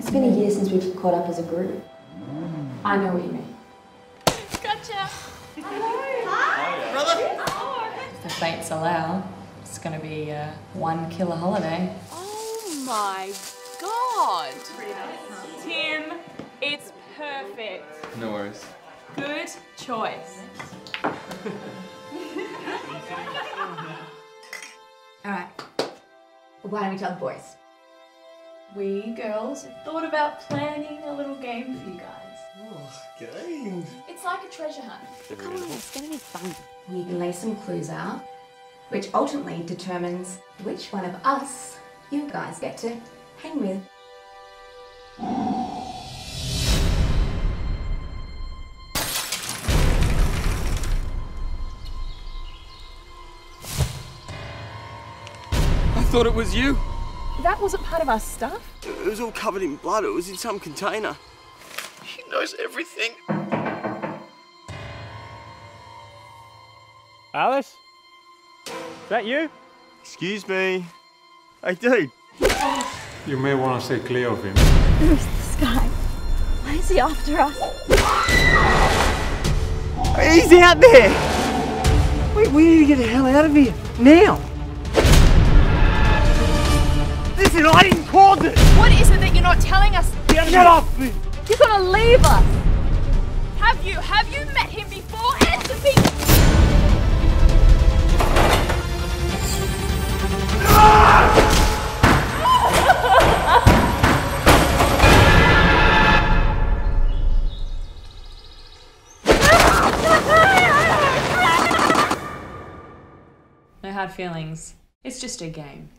It's been a year since we've caught up as a group. I know what you mean. Gotcha. Hi, If the fates allow, it's gonna be uh, one killer holiday. Oh my god. Tim, it's perfect. No worries. Good choice. All right. Why don't we tell the boys? We girls have thought about planning a little game for you guys. Oh, game! It's like a treasure hunt. Come on, it's gonna be fun. We can lay some clues out, which ultimately determines which one of us you guys get to hang with. I thought it was you. That wasn't part of our stuff. It was all covered in blood. It was in some container. He knows everything. Alice? Is that you? Excuse me. Hey, dude. You may want to stay clear of him. Who's this guy? Why is he after us? He's out there. Wait, we need to get the hell out of here. Now. Listen, I didn't cause it. What is it that you're not telling us? Get off me. You're gonna leave us. Have you? Have you met him before? Answer me. No hard feelings. It's just a game.